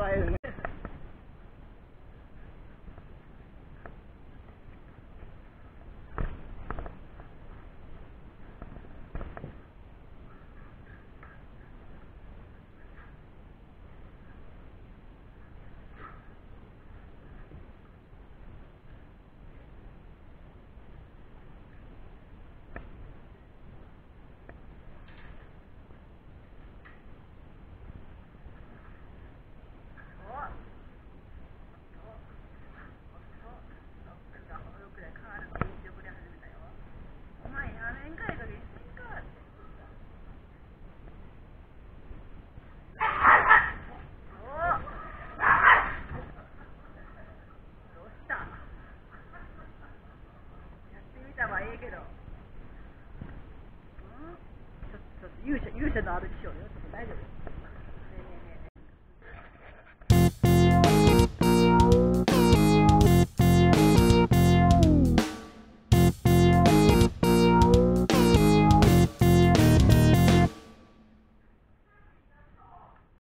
what I けど、うん、ちょっと勇者勇者のある師匠よ、ちょっと大丈夫です。